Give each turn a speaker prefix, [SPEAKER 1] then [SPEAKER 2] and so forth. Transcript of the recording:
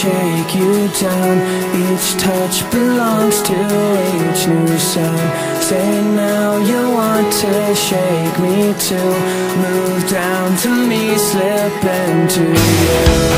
[SPEAKER 1] shake you down. Each touch belongs to each new sound. Say now you want to shake me too. Move down to me, slip into you.